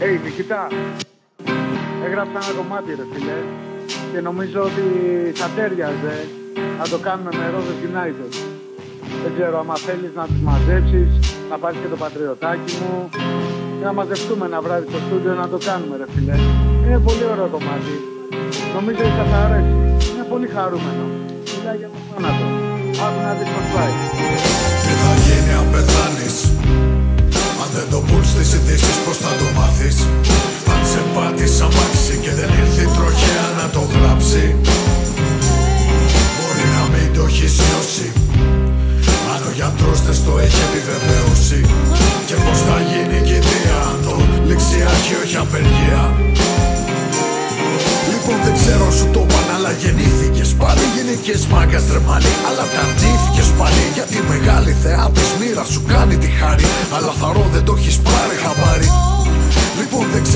Hey, Νικητά, έγραψα ένα κομμάτι ρε φίλε και νομίζω ότι θα τέριαζε να το κάνουμε με Roses United. Δεν ξέρω, άμα θέλεις να τους μαζέψεις, να πάρεις και το πατριωτάκι μου και να μαζευτούμε ένα βράδυ στο στούντιο να το κάνουμε ρε φίλε. Είναι πολύ ωραίο κομμάτι. Νομίζω ότι θα τα αρέσει. Είναι πολύ χαρούμενο. Μιλάει για το θάνατο. Άκου να δεις πώς πάει. Τι θα γίνει αν πεθάνεις; Αν δεν το πουν στις ειδήσεις πως θα το γιατρός δεν στο έχει επιβεβαίωση Και πως θα γίνει κηδεία αν το ληξιάρχη όχι απεργία. Λοιπόν δεν ξέρω σου το είπαν αλλά γεννήθηκες πάλι. Γενικές μάγκας τρεμάλι αλλά τα αντίθηκες πάλι. Γιατί η μεγάλη θεά της μοίρας σου κάνει τη χάρη. Αλλά θαρώ δεν το έχεις πάρει χαμπάρι. Λοιπόν δεν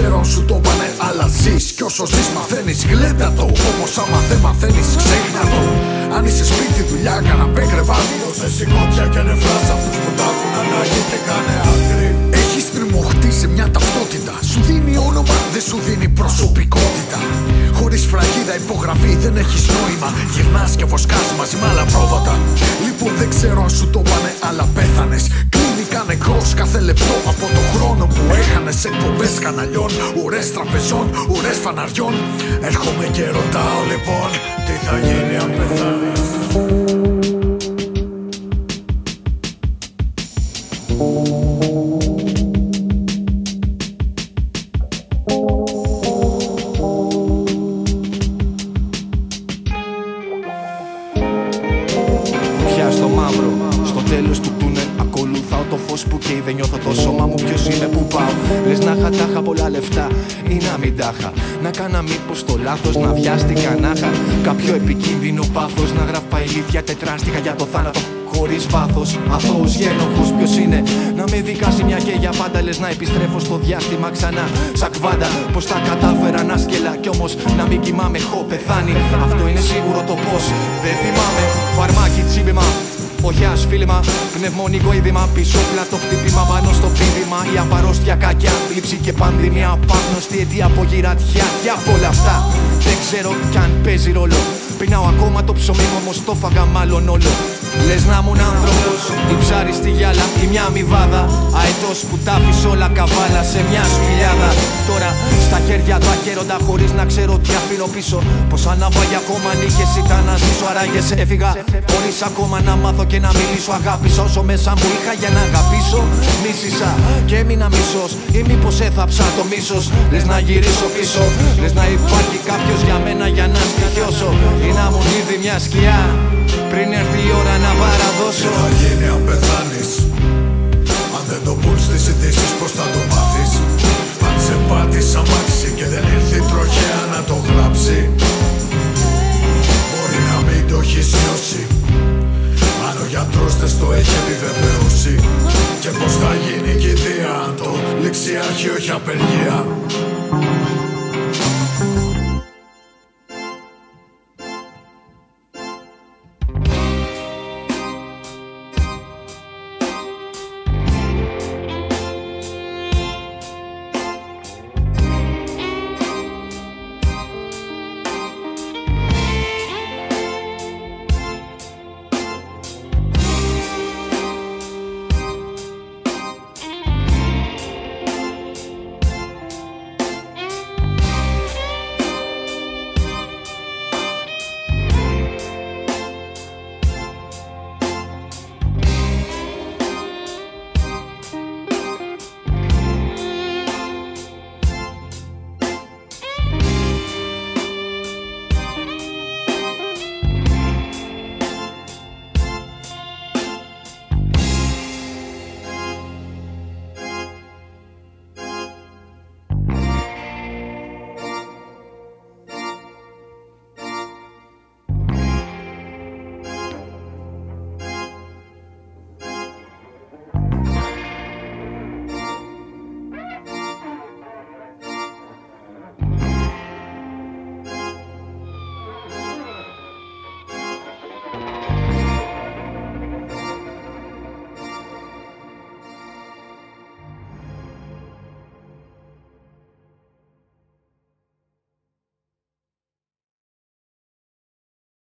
ξέρω αν σου το πάνε αλλά ζεις. Κι όσο ζεις μαθαίνεις. Γλέντα το Όμως άμα δεν μαθαίνεις ξέχνα το. Αν είσαι σπίτι δουλειά καναπέ κρεβάτι Δώσε σηκώτια και νεφράς. Σε αυτούς που τα έχουν ανάγκη και κάνε άκρη. Έχεις τριμωχτεί σε μια ταυτότητα. Σου δίνει όνομα, δεν σου δίνει προσωπικότητα. Χωρίς φραγίδα υπογραφή δεν έχεις νόημα. Γυρνάς και βοσκάς μαζί με άλλα πρόβατα. Λοιπόν δεν ξέρω αν σου το πάνε αλλά πέθανες. Κλίνικα νεκρός κάθε λεπτό από το χρόνο που έχανες Εκπομπές καναλιών, ουρές τραπεζών, ουρές φαναριών. Έρχομαι και ρωτάω λοιπόν τι θα γίνει αν πεθάνεις; Πια στο μαύρο, στο τέλος του τούνελ Ακολουθάω το φως που καίει. Δεν νιώθω το σώμα μου ποιος είμαι που πάω. Λες να είχα τάχα πολλά λεφτά ή να μην τάχα. Να κάνα μήπως το λάθος να βιάστηκα να είχα Κάποιο επικίνδυνο πάθος Να γράφα ηλίθια τετράστιχα για το θάνατο. Χωρίς βάθος, αθώος γένοχος Ποιος είναι. Να με δικάσει μια και για πάντα Λες να επιστρέφω στο διάστημα ξανά. Σαν κβάντα πως τα κατάφερα να σκελά Κι όμως να μην κοιμάμαι έχω πεθάνει. Αυτό είναι σίγουρο το πως Δεν θυμάμαι Φαρμάκι τσίπημα όχι ασφίλημα, πνευμονικό είδημα Πίσω πλατό χτύπημα πάνω στο πίδημα Η απαρρώστια κακιά, θλίψη και πανδημία Απάγνωστη αιτία από γυρατιά Και από όλα αυτά δεν ξέρω κι αν παίζει ρόλο. Πεινάω ακόμα το ψωμί μου όμως το φάγα μάλλον όλο. Λες να ήμουν άνθρωπος, η ψάρι στη γυάλα ή μια αμοιβάδα. Αετός που τα άφησε όλα καβάλα σε μια σπηλιάδα. Τώρα στα χέρια του ακέροντα χωρίς να ξέρω τι αφήνω πίσω. Πως ανάβαγε ακόμα νύχες ήταν να ζήσω Αράγες έφυγα χωρίς ακόμα να μάθω και να μιλήσω Αγάπησα όσο μέσα μου. Είχα για να αγαπήσω Μίσησα και έμεινα μισός. Ή μήπως έθαψα το μίσος. Λες να γυρίσω πίσω, λες να υπάρχει κάποιος για μένα για να στοιχιώσω Ή να μου δίδει μια σκιά. Πριν έρθει η ώρα να παραδώσω Και πως